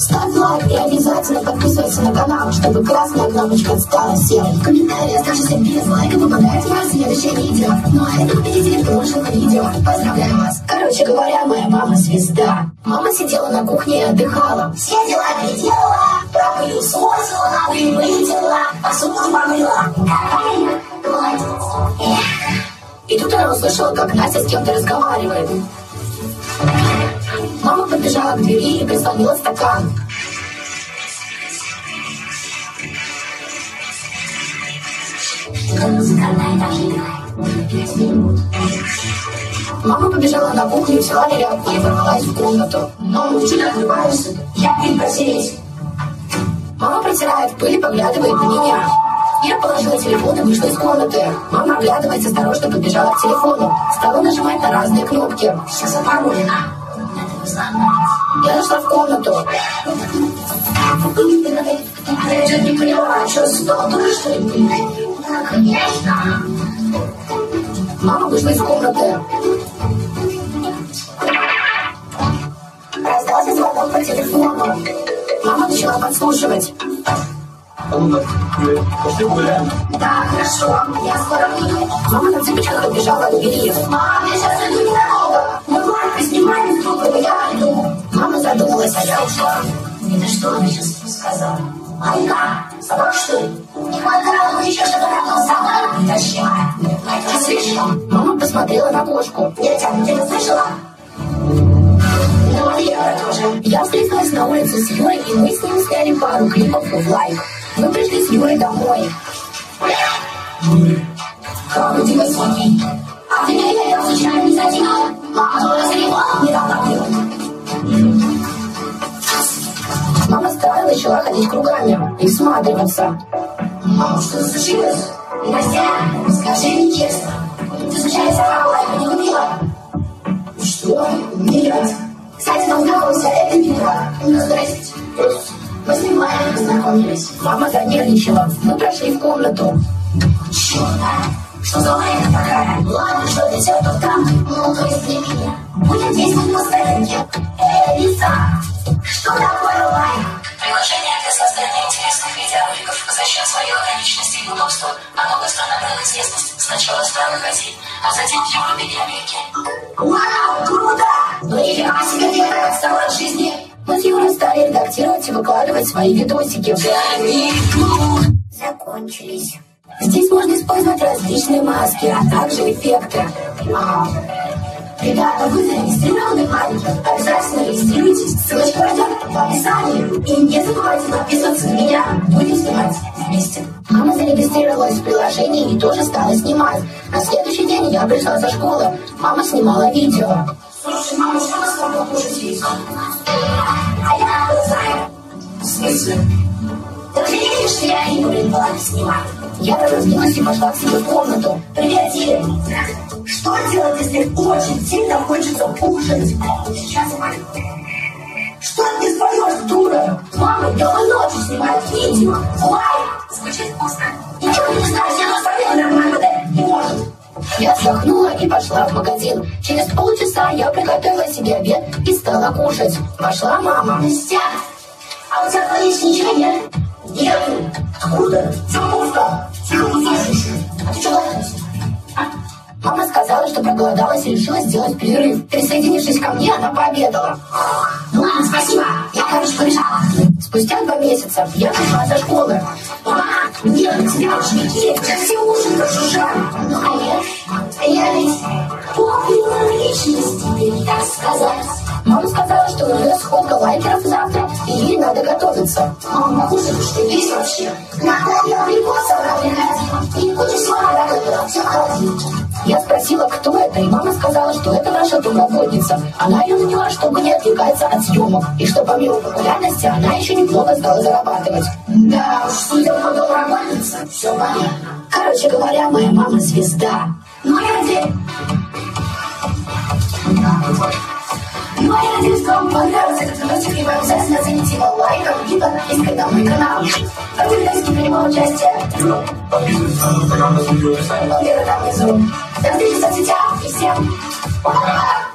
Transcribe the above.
Ставь лайк и обязательно подписывайся на канал, чтобы красная кнопочка стала серой. Комментарии, оставшиеся без лайка, попадают в мое следующее видео. Ну а это победитель прошлого видео. Поздравляю вас. Короче говоря, моя мама звезда. Мама сидела на кухне и отдыхала. Все дела переделала, пропылю сморзила, на вылетела, посуду помыла. И тут она услышала, как Настя с кем-то разговаривает. Подбежала к двери и прислонила стакан. Минут. Мама побежала на кухню, взяла тряпку и ворвалась в комнату. «Мама, ты открываешься? Я пыль протереть». Мама протирает пыль и поглядывает на меня. Я положила телефон и вышла из комнаты. Мама оглядывается, осторожно подбежала к телефону. Стала нажимать на разные кнопки. Сейчас опорожена. Зашла в комнату. Я не поняла, что столкнулась, что ли? Конечно. Мама вышла из комнаты. Раздался звонок по телефону. Мама начала подслушивать. Пошли гуляем. Да, хорошо, я скоро выйду. Мама на цыпочках отбежала от двери. Мам, я сейчас иду Ты слышала? Мама посмотрела на кошку. Я ты это слышала? Ну, я тоже. Я встретилась на улице с Юрой, и мы с ним сняли пару клипов в лайк. Мы пришли с Юрой домой. Как у тебя звонит? А ты меня я случайно не задела? Мама тоже залила? Недавно было. Мама стала начала ходить кругами и всматриваться. Мама, что случилось? Настя, скажи мне. Ты случайно сама лайка не купила? Что? Нет. Кстати, нам знакомься, это Юра. Ну, здрасте. Мы с лайком познакомились. Мама занервничала. Мы прошли в комнату. Черт, а? Что за лайка такая? Ладно, что для тебя тут там? Ну, то есть для меня. Будем действовать по старинке. Эй, Лиса, что такое а затем в Европе и Америке. Вау, круто! Ну нифига себе ты так отстала от жизни. Мы с Юрой стали редактировать и выкладывать свои видосики. Закончились. Здесь можно использовать различные маски, а также эффекты. Вау. Ребята, вы зарегистрированы в? Обязательно регистрируйтесь. Ссылочка пойдет в описании. И не забывайте подписываться на меня. Будем снимать вместе. Мама зарегистрировалась в приложении и тоже стала снимать. На следующий день я пришла со школы. Мама снимала видео. Слушай, мама, что у нас там покушать есть? А я не знаю. В смысле? Ты не видишь, что я и блин, была снимать? Я разозлилась и пошла к себе в комнату. Привет, Тиля. Что делать, если очень сильно хочется кушать? Сейчас, мать. Что ты споешь, дура? Мама дома ночью снимает видео. Лайк. Я вздохнула и пошла в магазин. Через полчаса я приготовила себе обед и стала кушать. Вошла мама. Настя, а у тебя холодильнике ничего нет? Нет. Откуда? Послушай. А ты что лайкнулся? Мама сказала, что проголодалась и решила сделать перерыв. Присоединившись ко мне, она пообедала. Ну ладно, спасибо. Я, короче, побежала. Спустя два месяца я пришла со школы. Мама, где у тебя ученики? Сейчас все. Ну, Я ведь помнила личности, так сказать. Мама сказала, что у нее сходка лайкеров завтра, и ей надо готовиться. Мама, кушать что есть вообще? Надо я прикоса приходила. И всего наготовила. Все в холодильнике. Я спросила, кто это, и мама сказала, что это наша домработница. Она ее наняла, чтобы не отвлекаться от съемок, и что помимо популярности она еще неплохо стала зарабатывать. Да уж, судя по домработнице, все понятно. Короче говоря, моя мама звезда. Ну, я надеюсь... Я надеюсь, что вам понравился этот видосик, и вы обязательно оцените его лайком и подпиской на мой канал. А вы, видосики, принимал участие? Подписывайтесь на инстаграм, на видео описании. Он там внизу. До встречи в соцсетях и всем пока!